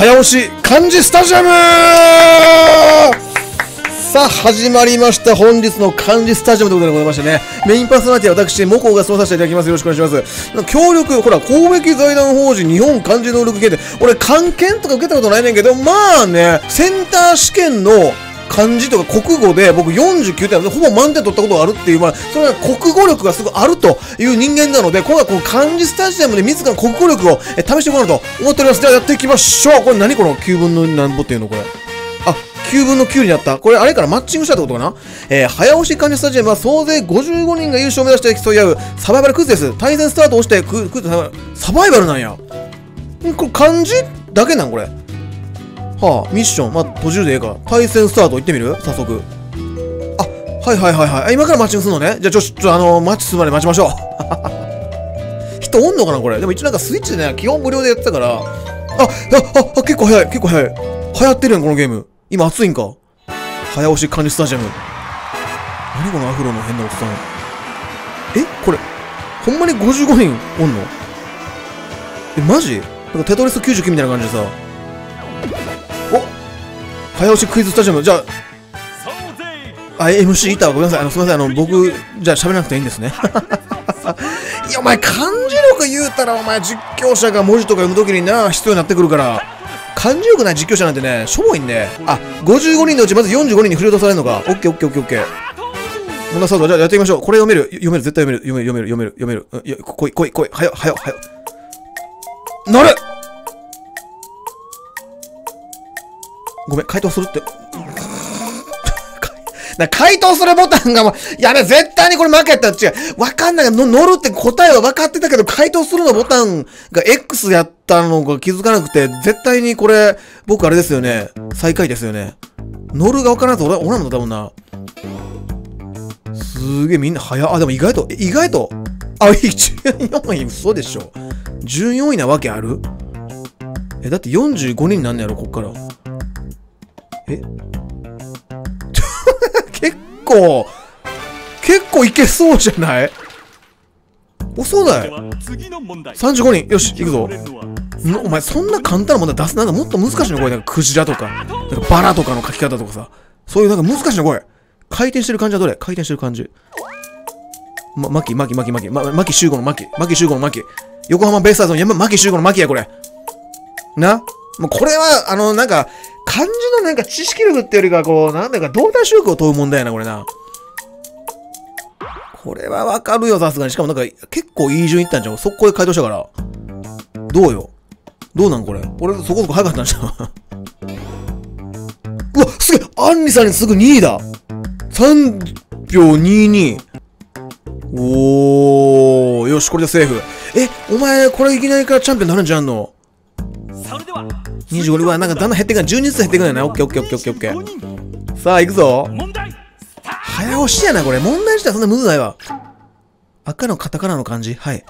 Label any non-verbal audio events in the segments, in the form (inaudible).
早押し漢字スタジアム！さあ始まりました。本日の漢字スタジアムということでございましてね。メインパーソナリティは私モコがそうさせていただきます。よろしくお願いします。協力ほら公益財団法人日本漢字能力検定俺漢検とか受けたことないねんけどまあねセンター試験の漢字とか国語で僕49点ほぼ満点取ったことがあるっていう、まあ、それは国語力がすごいあるという人間なので、今度はこの漢字スタジアムで自ら国語力を試していこうと思っております。ではやっていきましょう。これ何この9分の何歩っていうのこれ。あ、9分の9になった。これあれからマッチングしたってことかなえー、早押し漢字スタジアムは総勢55人が優勝を目指して競い合うサバイバルクイズです。対戦スタートをしてクイズサバイバルなんや。これ漢字だけなんこれ。はあ、ミッション。まあ、途中でええか。対戦スタート行ってみる？早速。あ、はいはいはいはい。今からマッチングするのね。じゃあ、ちょ、ちょ、あのー、マッチするまで待ちましょう。(laughs) 人おんのかなこれ。でも一応なんかスイッチでね、基本無料でやってたから。あ、あ、あ、あ結構早い。結構早い。流行ってるやん、このゲーム。今熱いんか。早押し管理スタジアム。何このアフロの変なおっさん。えこれ、ほんまに55人おんの？え、マジ？なんかテトリス99みたいな感じでさ。お早押しクイズスタジアム。じゃああ MC いた。ごめんなさい。あのすみません。あの僕じゃあ喋らなくていいんですね。(laughs) いやお前漢字力言うたらお前実況者が文字とか読むときにな必要になってくるから。漢字力ない実況者なんてねしょぼいんで。あ55人のうちまず45人に振り落とされるのか。オッケーオッケーオッケーオッケー。問題スタート。じゃあやってみましょう。これ読める？読める？絶対読める。読める読める読める読める。いや来い来い来い。はよはよはよなれごめん、回答するって。(laughs) な回答するボタンがもう、やべ、絶対にこれ負けた違う。わかんないけど、乗るって答えは分かってたけど、回答するのボタンが X やったのが気づかなくて、絶対にこれ、僕あれですよね。最下位ですよね。乗るが分からんと俺、俺もだもんな。すげえみんな早あ、でも意外と、意外と、あ、14位嘘でしょ。14位なわけある？え、だって45人なんねやろ、こっから。え？(laughs) 結構、結構いけそうじゃない？遅ない ?35 人。よし、行くぞ。お前、そんな簡単な問題出す？なんかもっと難しいのこれ。なんかクジラとか、なんかバラとかの書き方とかさ。そういうなんか難しいのこれ。回転してる感じはどれ？回転してる感じ。ま、マキ、マキ、マキ、マキ、ま、マキ集合のマキ、マキ集合のマキ。横浜ベイスターズの山、マキ集合のマキや、これ。な？もうこれは、あの、なんか、漢字のなんか知識力ってよりか、こう、なんだか動体視力を問う問題やな、これな。これはわかるよ、さすがに。しかもなんか、結構いい順いったんじゃん。速攻で回答したから。どうよ？どうなんこれ？俺、そこそこ早かったんじゃん。(laughs) うわ、すげえアンリさんにすぐ2位だ !3 秒22。おー、よし、これでセーフ。え、お前、これいきなりからチャンピオンになるんじゃんの？25人。はなんかだんだん減ってくる10人ずつ減ってくるんだよなオッケーオッケーオッケーオッケーオッケー。さあ行くぞ。早押しやなこれ。問題自体そんなむずないわ。赤のカタカナの漢字。はい。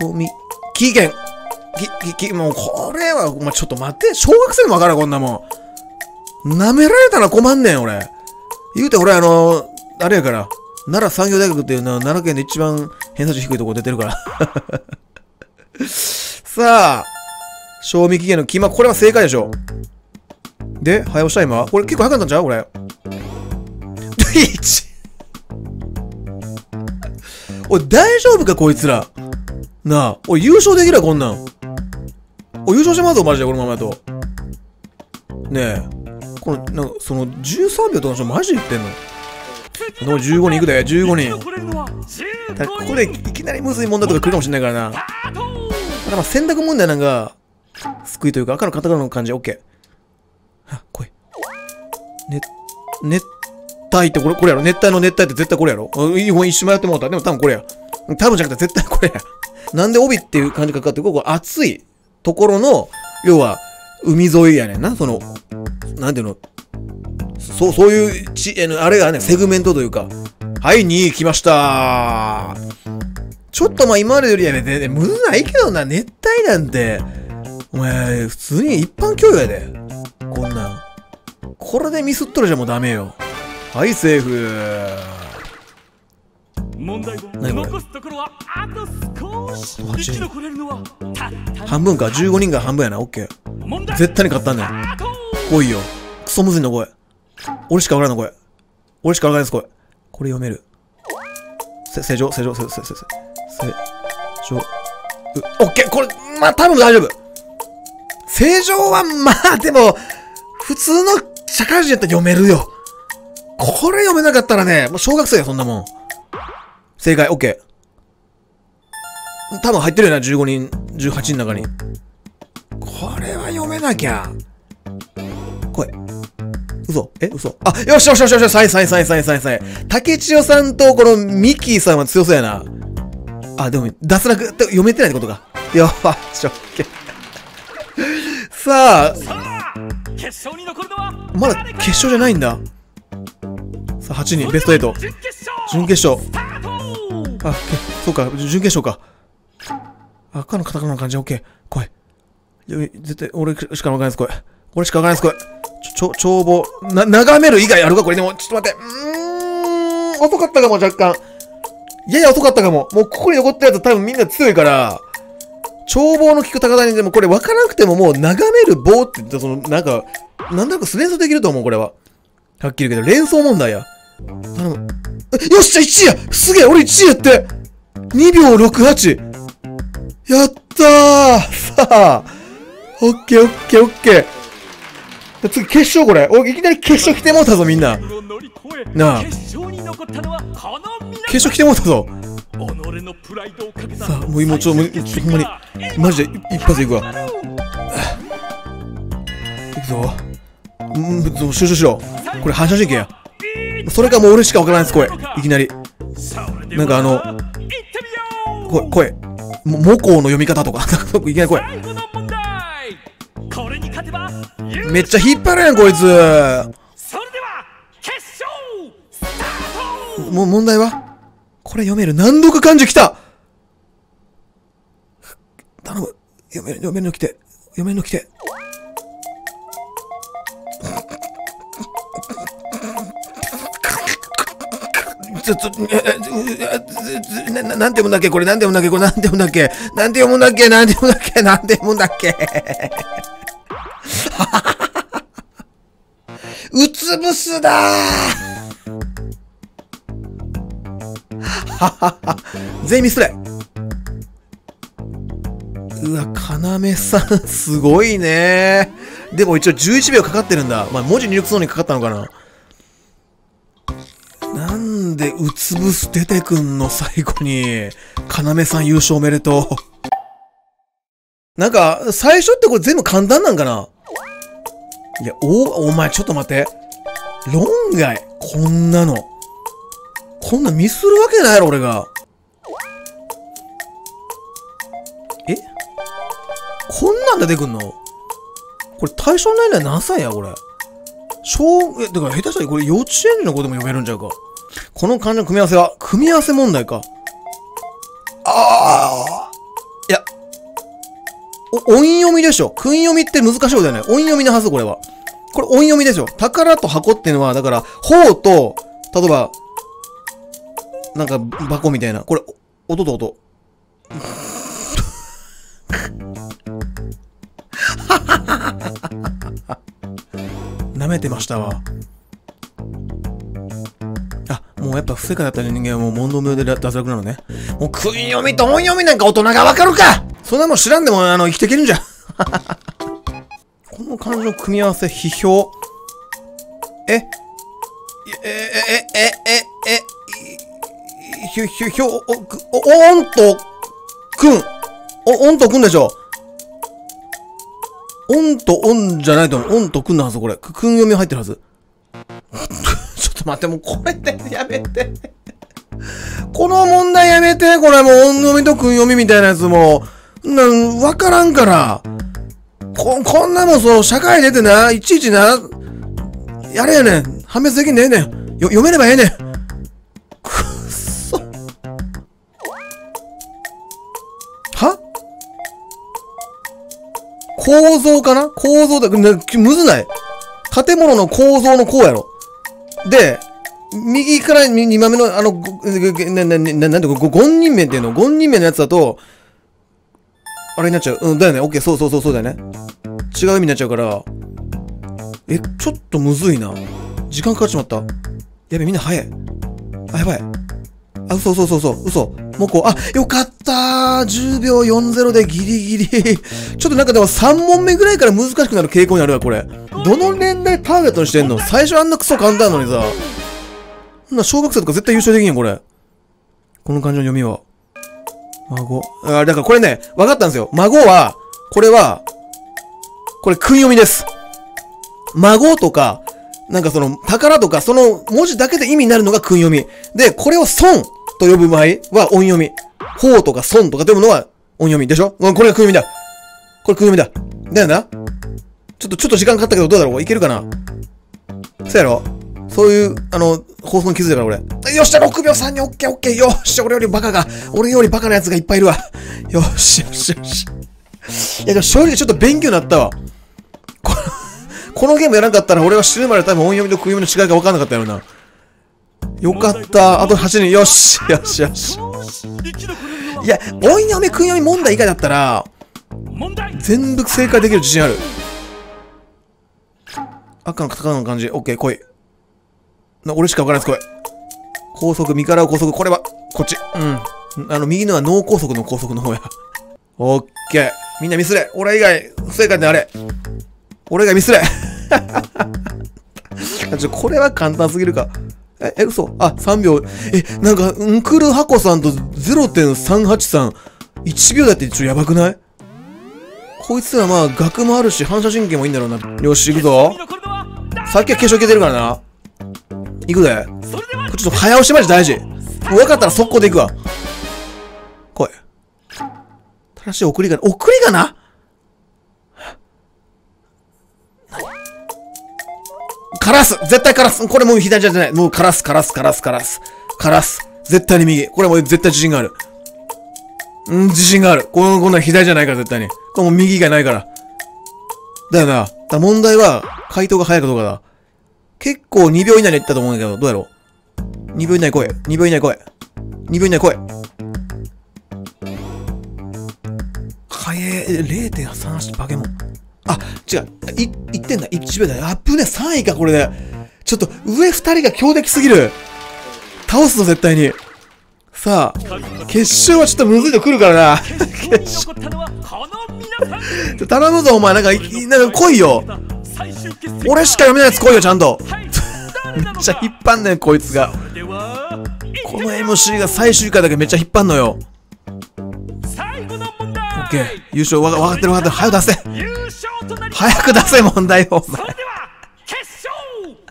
賞味。期限。き、き、き、もうこれは、まあ、ちょっと待って、小学生もわからん、こんなもん。舐められたら困んねん、俺。言うて、俺、あの、あれやから、奈良産業大学っていうのは奈良県で一番偏差値低いとこ出てるから。(laughs) さあ、賞味期限の決ま、これは正解でしょ。で、早押した今？これ結構早かったんちゃう？これ。1! (laughs) おい、大丈夫かこいつら。なあ、おい、優勝できるわ、こんなん。おい、優勝しますぞ、マジで、このままやと。ねえ。この、なんか、その、13秒とかの人マジで言ってんの？残り15人いくで、15人。ここでいきなりむずい問題とか来るかもしれないからな。ただまあ選択問題なんか、救いというか、赤のカタカナの感じ、オッケー。あ、来い。ね、熱帯ってこれ、これやろ熱帯の熱帯って絶対これやろいい方一瞬迷ってもうた。でも多分これや。多分じゃなくて絶対これや。なんで帯っていう感じかかって、ここ暑いところの、要は、海沿いやねんな。その、なんていうの。そう、そういうち、あれがね、セグメントというか。はい、2位来ましたちょっとまあ今までよりはね、全然むずないけどな、熱帯なんて。お前、普通に一般教養やで。こんなん。これでミスっとるじゃもうダメよ。はい、セーフ。問題残すところはあと少し生き残れるのは半分か？15人が半分やなオッケー絶対に勝ったんねん。来いよ。クソむずいのこれ。俺しかわからんのこれ。俺しかわからないですこれ。これ読める。せ、正常、正常、正、正、正、正、正常？う、オッケーこれ、まあ多分大丈夫。正常は、まあでも、普通の社会人やったら読めるよ。これ読めなかったらね、もう小学生や、そんなもん。正解、オッケー。多分入ってるよな、15人、18人の中に。これは読めなきゃ。来い。嘘え嘘あ、よしよしよしよし、さいさいさいさいさいさい。竹千代さんとこのミッキーさんは強そうやな。あ、でも、脱落読めてないってことか。よし、オッケー。さあ、さあ決勝に残るのはまだ決勝じゃないんだ。さあ、8人、ベスト8。準決勝あ、けそうか、準決勝か。赤のカタカナの感じ、オッケー。来い。絶対、俺しかわかんないです、これ。俺しかわかんないです、これ。ちょ、帳簿。な、眺める以外あるか、これ。でも、ちょっと待って。うーん、遅かったかも、若干。やや遅かったかも。もう、ここに残ったやつ多分みんな強いから、帳簿の効く高台にでもこれ分からなくてももう眺める棒って言ったらその、なんか、なんとなく連想できると思う、これは。はっきり言うけど、連想問題や。頼む。えよっしゃ、1位やすげえ俺1位やって2秒 68! やったーさあオッケーオッケーオッケー次、決勝これ。お、いきなり決勝来てもうたぞ、みんな。なあ決勝来てもうたぞ。己のプライドをかけたさあ、もう今ちょ、もう、ちょほんまに、マジで一発でいくわ。いくぞ。うん、そう集中しろ。これ反射神経や。それかもう俺しかわからないです、声。いきなり。なんかあの声、声。も、母校の読み方とか。(laughs) いきなり声。めっちゃ引っ張るやん、こいつ。それでは決勝スタートもう問題は？これ読める。難読漢字来た。頼む。読める、読めるの来て。読めるの来て。ちょ、ちょ、ええな、ななんて読むんだっけ？これなんて読むんだっけ？これなんて読むんだっけ？なんて読むんだっけ？なんて読むんだっけ？なんて読むんだっけ？(laughs) うつぶすだー！(laughs) 全員ミスれうわ、かなめさん、すごいねでも一応11秒かかってるんだ。まあ、文字入力するのにかかったのかななんで、うつぶす出てくんの最後に。かなめさん優勝おめでとう。なんか、最初ってこれ全部簡単なんかないや、お、お前ちょっと待って。論外。こんなの。こんなミスるわけないやろ、俺が。え？こんなんで出てくんの？これ対象年齢何歳や、これ？小、え、だから下手したらこれ幼稚園児の子でも読めるんちゃうか？この漢字の組み合わせは、組み合わせ問題か。ああ。いや。音読みでしょ。訓読みって難しいことだよね。音読みのはず、これは。これ音読みですよ。宝と箱っていうのは、だから、方と、例えば、なんか、箱みたいな。これ、音と音。(laughs) 舐めてましたわ。あ、もうやっぱ不正解だった人間はもう問答無用で脱落なのね。もう訓読みと音読みなんか大人がわかるかそんなもん知らんでもあの生きていけるんじゃ。(laughs) この漢字の組み合わせ、批評。え？え、え、え、え、え、え、ひょ、ひょ、ひょ、お、お、おんと、くん。お、おんとくんでしょ。おんとおんじゃないと思う。おんとくんのはず、これ。く、くん読み入ってるはず。(laughs) ちょっと待って、もうこれでやめて。この問題やめて、これもう、音読みとくん読みみたいなやつもう、なん、わからんから。こ、こんなもん、そう、社会出てな、いちいちな、やれやねん。判別できんでええねん。よ、読めればええねん。くっ構造かな？構造だ、ね、むずない？建物の構造のこうやろ。で、右から2番目の、あの、な、な、な、なんて、ご、ごん人面っていうの？ゴン人面のやつだと、あれになっちゃう。うん、だよね。オッケー、そうそうそうそうだよね。違う意味になっちゃうから、え、ちょっとむずいな。時間かかっちまった。やべ、みんな早い。あ、やばい。あ、嘘嘘嘘嘘嘘。もうこう、あ、よかったー !10 秒40でギリギリ。ちょっとなんかでも3問目ぐらいから難しくなる傾向にあるわ、これ。どの年代ターゲットにしてんの？最初あんなクソ簡単なのにさ。そんな小学生とか絶対優勝できんよ、これ。この漢字の読みは。孫。あ、だからこれね、分かったんですよ。孫は、これは、これ、訓読みです。孫とか、なんかその、宝とか、その文字だけで意味になるのが訓読み。で、これを孫と呼ぶ場合は音読み。法とか孫とかと呼ぶのは音読みでしょ？うんこれが訓読みだ。これ訓読みだ。だよなちょっと、ちょっと時間かかったけど、どうだろう？いけるかな？そうやろ？そういう、あの、放送に気づいたから俺。よっしゃ、6秒3にオッケーオッケー。よっしゃ、俺よりバカが、俺よりバカなやつがいっぱいいるわ。よっしゃ、よっしゃ、よっしゃ。いや、でも正直ちょっと勉強になったわ。この、(laughs) このゲームやらなかったら俺は死ぬまで多分音読みと空読みの違いが分かんなかったやろな。よかった。あと8人。よし、よし、よし。生き残れるのはいや、音読み、空読み問題以外だったら、全部正解できる自信ある。赤のカタカナの漢字、オッケー、来い。な、俺しか分からないです、来い。高速、身から高速、これは、こっち。うん。あの、右のは脳梗塞の高速の方や。オッケー。みんなミスれ。俺以外、不正解であれ。俺以外ミスれ。あ (laughs) ちょ、これは簡単すぎるか。え、え、嘘あ、3秒。え、なんか、んくるはこさんと0.383、1秒だってちょっとやばくない？こいつらまあ、学もあるし、反射神経もいいんだろうな。よし、行くぞ。さっきは化粧消えてるからな。行くで。ちょっと早押しマジ大事。もう分かったら速攻で行くわ。来い。正しい送り仮名？送り仮名？カラス絶対カラスこれもう左じゃない。もうカラス、カラス、カラス、カラス。カラス。絶対に右。これもう絶対自信がある。うん、自信がある。この、こんな左じゃないから絶対に。これもう右以外ないから。だよな。だ問題は、回答が早いかどうかだ。結構2秒以内に行ったと思うんだけど、どうやろう ?2 秒以内来い。2秒以内来い。2秒以内来い。早え、0.38バケモン。あ、違う。い、1点だ。1秒だ。あっぶね、3位か、これで。ちょっと、上2人が強敵すぎる。倒すぞ、絶対に。さあ、決勝はちょっとむずいの来るからな。決勝 (laughs) 頼むぞ、お前。なんか、いなんか来いよ。俺しか読めないやつ来いよ、ちゃんと。めっちゃ引っ張んねん、こいつが。この MC が最終回だけめっちゃ引っ張んのよ。オッケー。優勝わかわかってるわかってる。早く出せ。早く出せ、問題を。お前それでは決勝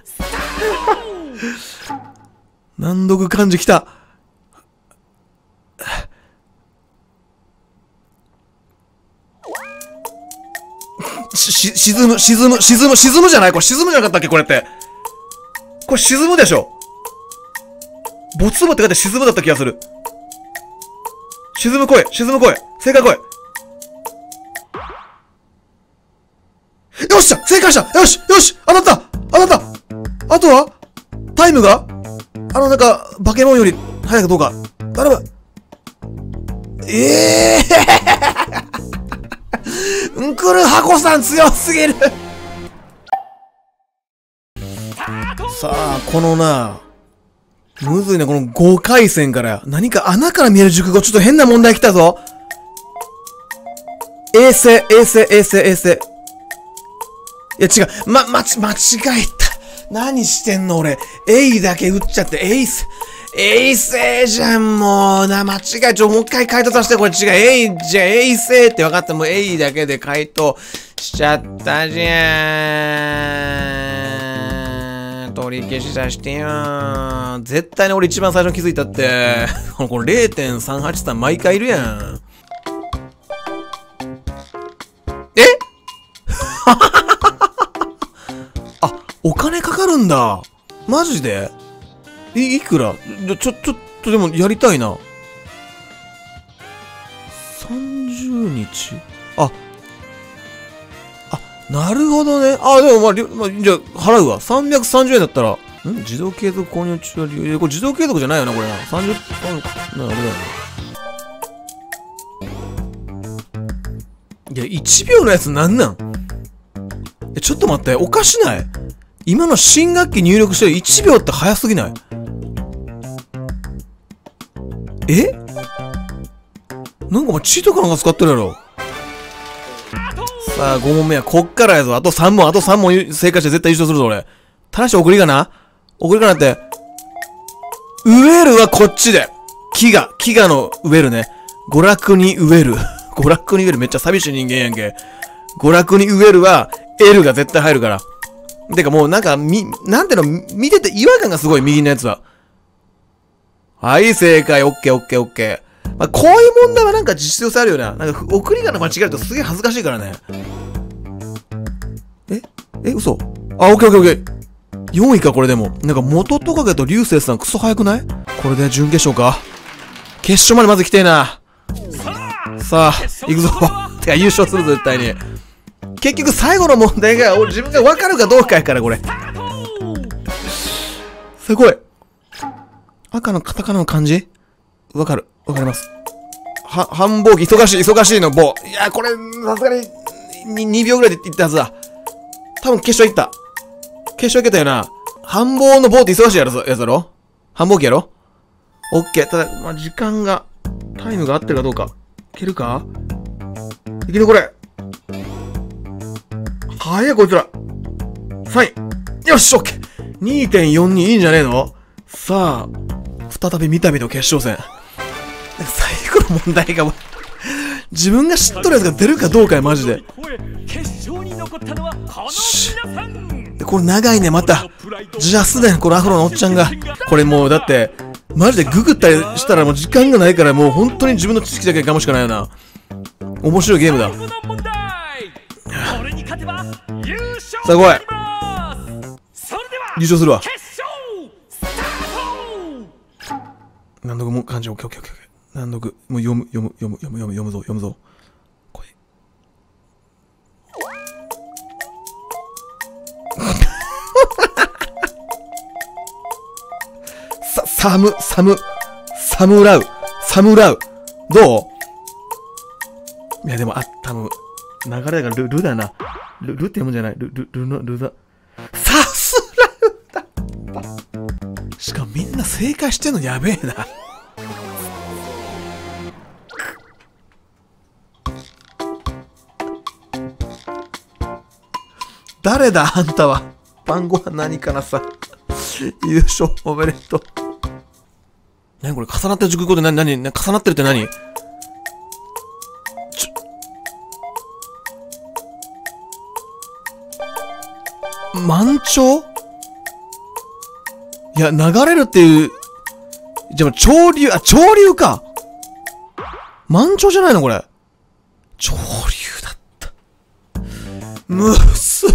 スタート難読漢字来た。し、し、沈む、沈む、沈む、沈むじゃない？これ沈むじゃなかったっけ？これって。これ沈むでしょ没母って書いて沈むだった気がする。沈む声、沈む声、正解声。よっしゃ正解したよしよし当たった当たったあとはタイムがあの、なんか、バケモンより早いかどうか。頼む。ええー、(laughs) うんくるはこさん強すぎるさあ、このな、むずいな、この5回戦から、何か穴から見える熟語、ちょっと変な問題来たぞ。衛星、衛星、衛星、衛星。いや、違う。ま、まち、間違えた。何してんの俺。エイだけ打っちゃって、エイス。エイセイじゃん、もう。な、間違え、ちょ、もう一回回答させて、これ違う。エイじゃ、エイセイって分かった。もうエイだけで回答しちゃったじゃん。取り消しさせてよ。絶対に俺一番最初に気づいたって。(laughs) このこの0.383毎回いるやん。かかるんだ。マジで？い、いくら？ちょ、ちょっとでもやりたいな。30日あ、あ、なるほどね。あ、でもまあ、りまあ、じゃあ払うわ。330円だったら、ん？自動継続購入中？は利用いやこれ自動継続じゃないよな、これな。30、あなあれだよね。いや、1秒のやつなんなん？え、ちょっと待って、おかしない？今の新学期入力して1秒って早すぎない？え？なんかお前チートかなんか使ってるやろさあ、5問目はこっからやぞ。あと3問、あと3問正解して絶対優勝するぞ、俺。ただし送りかな送りかなって。植えるはこっちで。飢餓、飢餓の植えるね。娯楽に植える。娯楽に植えるめっちゃ寂しい人間やんけ。娯楽に植えるは L が絶対入るから。てかもうなんか、み、なんていうの、見てて違和感がすごい、右のやつは。はい、正解。オッケーオッケーオッケー。まあ、こういう問題はなんか実用性あるよな。なんか、送り仮名間違えるとすげえ恥ずかしいからね。え？え、嘘？あ、オッケーオッケーオッケー。4位か、これでも。なんか、元トカゲと流星さんクソ早くない？これで準決勝か。決勝までまず来てえな。さあ、行くぞ。てか、優勝するぞ、絶対に。結局、最後の問題が、自分が分かるかどうかやから、これ。すごい。赤のカタカナの漢字？わかる。わかります。は、繁忙期、忙しい、忙しいの棒。いや、これ、さすがに、に、2秒ぐらいでいったはずだ。多分決勝いった。決勝いけたよな。繁忙の棒って忙しいやろ、やつだろ？繁忙期やろ？オッケー。ただ、まあ、時間が、タイムが合ってるかどうか。いけるか？いけるこれ。早いこいつら。3位。よし、オッケー。2.42いいんじゃねえの？さあ、再び見た目の決勝戦。最後の問題が、自分が知っとるやつが出るかどうかや、マジで。決勝に残ったのはこれ長いね、また。じゃあすでにこのアフロのおっちゃんが。これもう、だって、マジでググったりしたらもう時間がないからもう本当に自分の知識だけ頑張るしかないよな。面白いゲームだ。勝てば優勝さあ来いそれでは優勝するわ。決勝スタート何読む漢字オッケーオッケーオッケーオッケー。何読もう読む、読む、読む、読む、読む、読むぞ、読むぞ。これ。さ、サム、サム、サムラウ、サムラウ。どう？いやでも、あ、多分、流れだからル、ルだな。ル、ルって読むんじゃない？ル、ル、ルの、ルだ。さすらうだ。しかもみんな正解してんのやべえな。誰だあんたは？晩ご飯何かなさ？優勝おめでとう。何これ重なってる熟語って何何重なってるって何？満潮？いや、流れるっていう、じゃあ、潮流、あ、潮流か。満潮じゃないのこれ。潮流だった。むっす。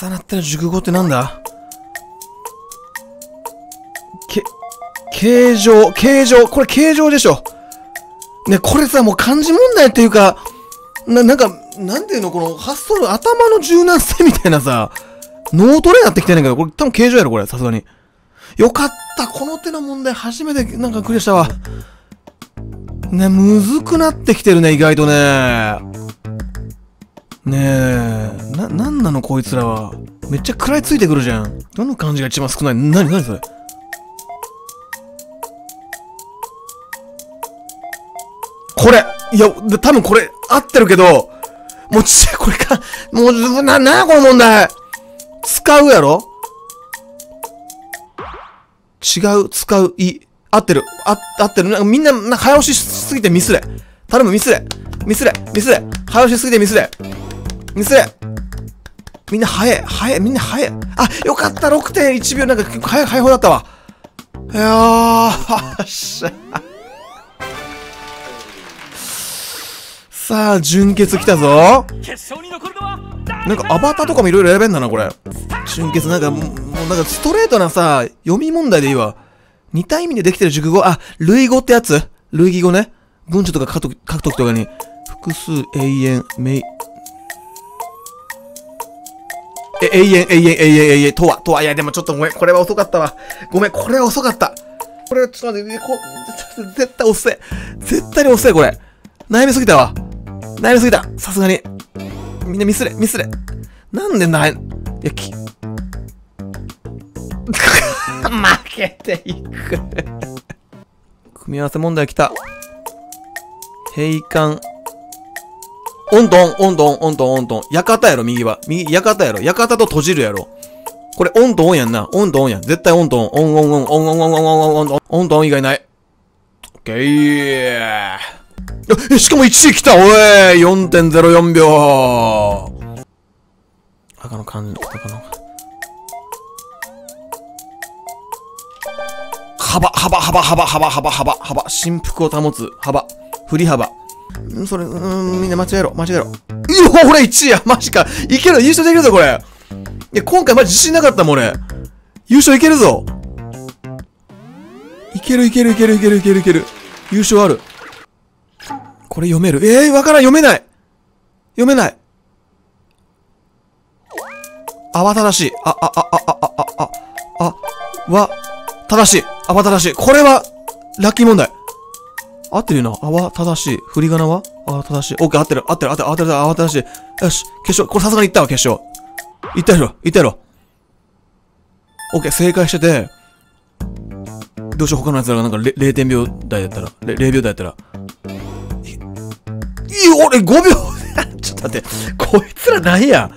重なってる熟語ってなんだ？け、形状、形状、これ形状でしょ。ね、これさ、もう漢字問題っていうか、な、なんか、なんていうの、この発想の頭の柔軟性みたいなさ、脳トレになってきてんねんけど、これ多分形状やろ、これ、さすがに。よかった、この手の問題初めてなんかクリアしたわ。ね、むずくなってきてるね、意外とね。ねえ、な、なんなのこいつらは。めっちゃ食らいついてくるじゃん。どの漢字が一番少ない？なになにそれ？これいや、多分これ合ってるけど、もうちっちゃい、これか、(laughs) もう、な、な、この問題使うやろ？違う、使う、い、合ってる、あ、合ってる。なんかみんな、な早押ししすぎてミスれ。頼む、ミスれ。ミスれ、ミスれ。早押しすぎてミスれ。ミスれ。みんな早い、早い、みんな早い。あ、よかった、6.1秒なんか結構早い、早い方だったわ。いやー、(laughs) よっしゃ。さあ、純潔来たぞ。なんかアバターとかもいろいろ選べんだな、これ。純潔なんか、もうなんかストレートなさ、読み問題でいいわ。似た意味でできてる熟語、あ、類語ってやつ類義語ね。文章とか書くとき書くときとかに、複数、永遠、めい、え、永遠、永遠、永遠、永遠、とは、とは、いや、でもちょっとごめん、これは遅かったわ。ごめん、これは遅かった。これはちょっと待って、こ絶対遅い。絶対に遅い、これ。悩みすぎたわ。悩みすぎた。さすがに。みんなミスれ、ミスれ。なんでない、いや、き、(laughs) 負けていく。組み合わせ問題来た。閉館。オントン、オントン、オントン、オントン。館やろ、右は。右、館やろ。館と閉じるやろ。これ、オンとオンやんな。オンとオンやん。絶対オンとオン。オンオンオン、オンオンオンオンオンオンオンオン、オン以外ない。オッケー。え、しかも1位来たおい !4.04 秒赤の感じ、赤の。幅、幅、幅、幅、幅、幅、幅、幅、振幅を保つ、幅、振り幅。んそれ、うん、みんな間違えろ、間違えろ。うお、これ1位やマジかいける優勝できるぞ、これいや、今回マジ自信なかったもん、俺。優勝いけるぞいけるいけるいけるいけるいけるいける。優勝ある。これ読めるええー、わからん、読めない読めない。慌ただしい。あ、あ、あ、あ、あ、あ、あ、あ、あは、正しい。慌ただしい。これは、ラッキー問題。合ってるよな。慌ただしい。振り仮名は？慌ただしい。オッケー、合ってる。合ってる。合ってる。合ってる。慌ただしい。よし。決勝。これさすがに行ったわ、決勝。行ったやろ。行ったやろ。オッケー、正解してて、どうしよう、他のやつらがなんか0 0点秒台だったら、0, 0秒台だったら、俺5秒ちょっと待って、こいつらなんや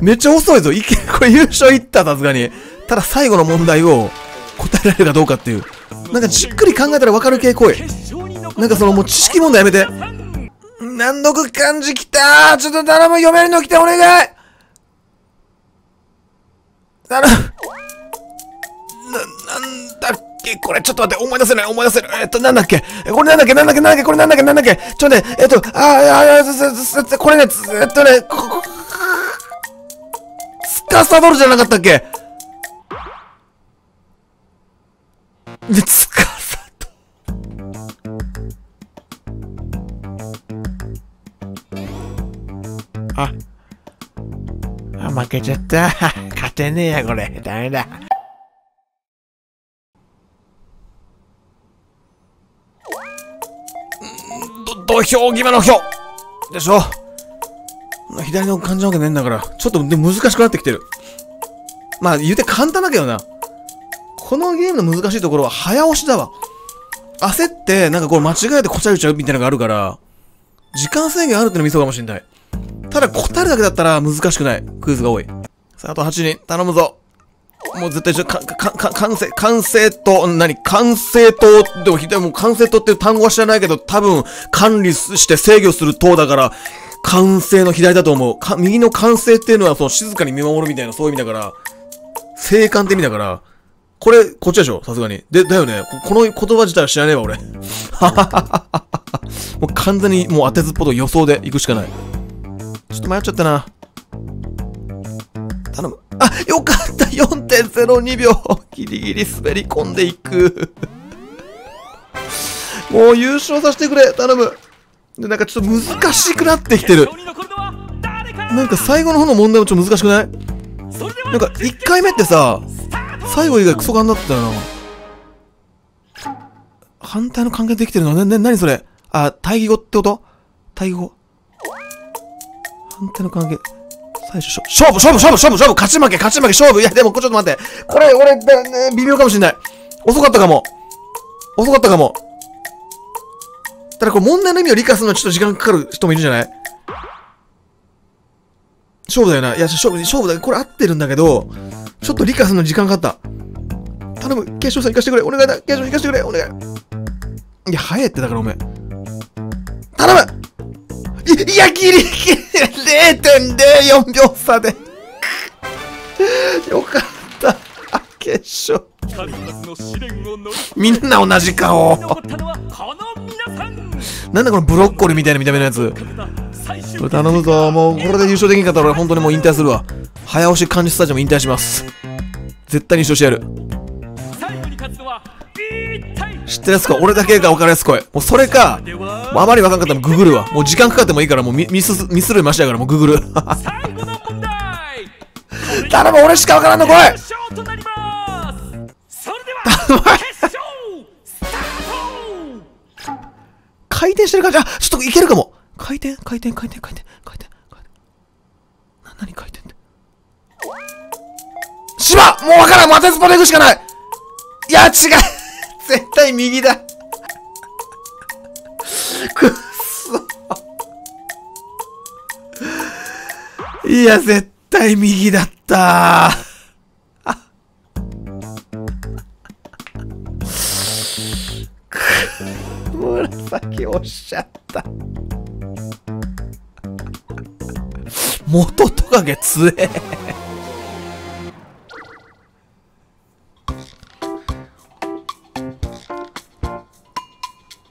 めっちゃ遅いぞ。いけ、(laughs) これ優勝いった、さすがに。ただ最後の問題を答えられるかどうかっていう。なんかじっくり考えたらわかる系来い。なんかそのもう知識問題やめて。難読漢字きたーちょっと頼む読めるの来てお願い頼むな、なんだっけ？これちょっと待って思い出せない思い出せないえっとなんだっけ？これなんだっけ？なんだっけ？なんだっけ？これなんだっけ？なんだっけ？ちょっとねえっとあああすすすこれねつえっとねここつかさどるじゃなかったっけでつかさあ。あ、負けちゃった。勝てねえや、これ。ダメだ。土俵際の票でしょ？左の感じなわけねえんだから。ちょっとで難しくなってきてる。まあ言うて簡単だけどな。このゲームの難しいところは早押しだわ。焦って、なんかこれ間違えてこちゃれちゃうみたいなのがあるから、時間制限あるってのミソかもしんない。ただ答えるだけだったら難しくない。クイズが多い。さあ、あと8人。頼むぞ。もう絶対ちょ、か、か、か、完成、完成と、何？完成と、でもひ、でも完成とっていう単語は知らないけど、多分、管理して制御する塔だから、完成の左だと思う。か、右の完成っていうのは、その静かに見守るみたいな、そういう意味だから、生還って意味だから、これ、こっちでしょ？さすがに。で、だよね。ここの言葉自体は知らねえわ、俺。もう完全にもう当てずっぽと予想で行くしかない。ちょっと迷っちゃったな。頼む。あ、よかった !4.02 秒 (laughs) ギリギリ滑り込んでいく。(laughs) もう優勝させてくれ頼むで、なんかちょっと難しくなってきてる。なんか最後の方の問題もちょっと難しくない？なんか1回目ってさ、最後以外クソガンだったよな。反対の関係できてるの？な、な、なにそれ？あ、対義語ってこと？対義語？反対の関係。最初、勝負、勝負、勝負、勝負、勝負、勝ち負け、勝ち負け、勝負。いや、でも、ちょっと待って。これ、俺、ね、微妙かもしんない。遅かったかも。遅かったかも。ただ、これ、問題の意味を理解するのはちょっと時間かかる人もいるんじゃない？勝負だよな。いや、勝負、勝負だ。これ合ってるんだけど、ちょっと理解するのに時間かかった。頼む、決勝戦行かしてくれ。お願いだ。決勝行かしてくれ。お願い。いや、早いってだから、おめえ。頼むいいや、ギリギリ !0.04 秒差で。よかった。決勝。みんな同じ顔。なんだこのブロッコリーみたいな見た目のやつ。これ頼むぞ。もうこれで優勝できんかったら俺本当にもう引退するわ。早押し漢字スタジアム引退します。絶対に優勝してやる。知ってるやつか？俺だけが分かるやつ来い。もうそれか、あまり分かんかったらググるわ。もう時間かかってもいいからもうミミス、ミスるましやからもうググる。頼む俺しか分からんの来い回転してる感じ。あ、ちょっといけるかも。回転、回転、回転、回転、回転、回何書いて。んだ芝！もうわからん。またスポで行くしかない。いや、違う。(laughs) 絶対右だくっそいや、絶対右だったく紫おっしゃった。元トカゲ強え。